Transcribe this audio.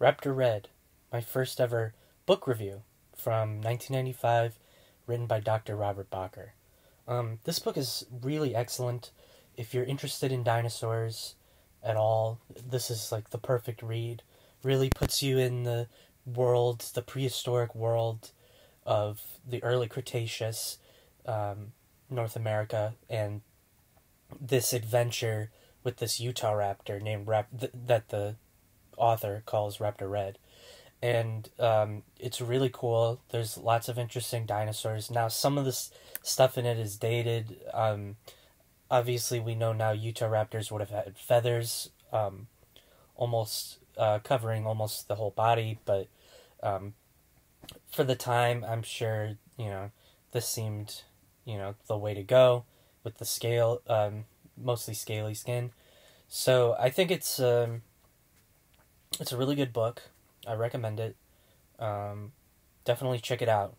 Raptor Red, my first ever book review from 1995, written by Dr. Robert Bakker. Um, this book is really excellent. If you're interested in dinosaurs at all, this is like the perfect read. Really puts you in the world, the prehistoric world of the early Cretaceous, um, North America, and this adventure with this Utahraptor named Rap th- that the author calls Raptor Red. And um, it's really cool. There's lots of interesting dinosaurs. Now, some of this stuff in it is dated. Um, obviously, we know now Utahraptors would have had feathers, um, almost uh, covering almost the whole body. But um, for the time, I'm sure you know this seemed you know the way to go with the scale, um, mostly scaly skin. So I think it's um, it's a really good book. I recommend it. Um, definitely check it out.